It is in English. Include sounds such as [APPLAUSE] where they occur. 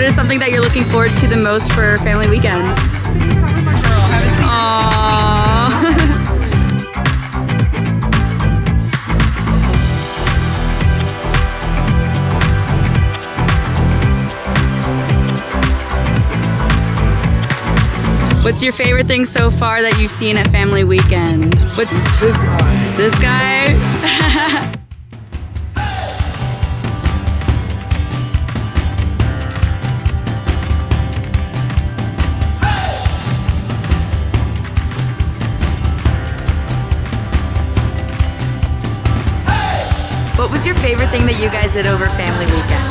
What is something that you're looking forward to the most for family weekend? [LAUGHS] What's your favorite thing so far that you've seen at Family Weekend? What's this guy? This guy? What was your favorite thing that you guys did over Family Weekend?